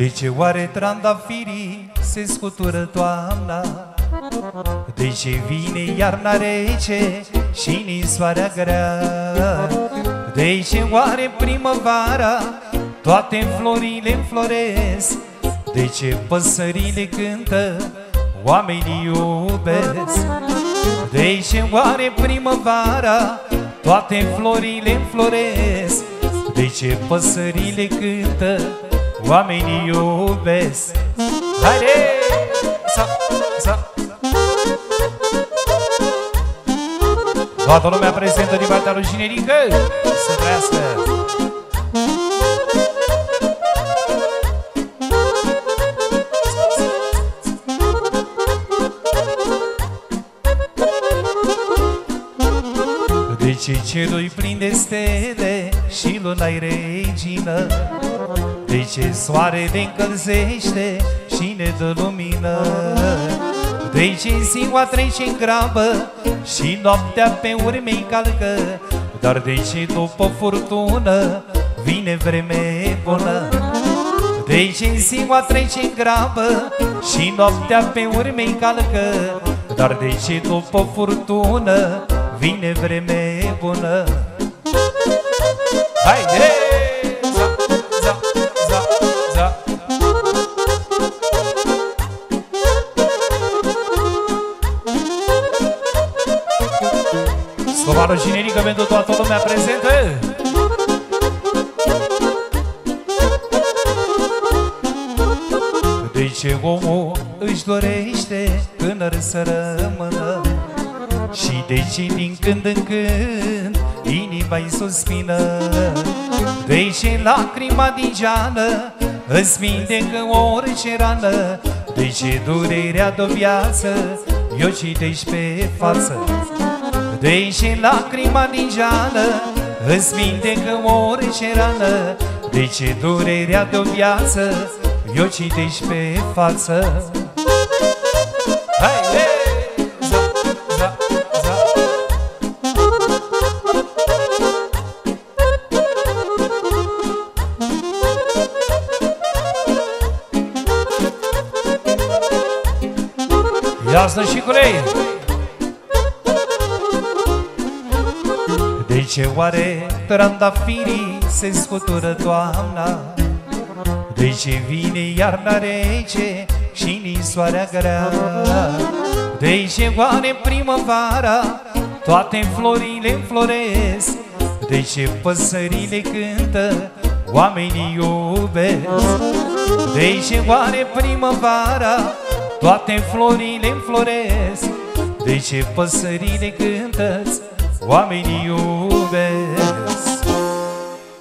De ce oare trandafirii se scutură toamna? De ce vine iarna rece și nisoarea grea? De ce oare primăvara toate florile înfloresc? De ce păsările cântă, oamenii iubesc? De ce oare primăvara toate florile înfloresc? De ce păsările cântă, oamenii iubesc? Haide! Sa, sa. Toată lumea prezentă din partea lui Jinerică Să trăiască! De ce cerul plin de stele și luna-i regină? De ce soarele încălzește și ne dă lumină? De ce ziua trece în grabă și noaptea pe urme calcă? Dar de ce după furtună vine vreme bună? De ce ziua trece în grabă și noaptea pe urme calcă? Dar de ce după furtună vine vreme bună? Haide! Scovară generică pentru toată lumea prezentă. De ce omul își dorește tânăr să rămână? Și de ce din când în când inima-i suspină? De ce lacrima din geană îți vindecă orice rană? De ce durerea de-o viață eu citești pe față de ce lacrima din geană Îți vindecă orice rană. De ce durerea de-o viață Eu citești pe față? Hai, hey! za, za, ce oare trandafirii se scutură toamna? De ce vine iarna rece și nisoarea grea? De ce oare primăvara toate florile înfloresc? De ce păsările cântă, oamenii iubesc? De ce oare primăvara toate florile înfloresc? De ce păsările cântă, Oamenii iubesc.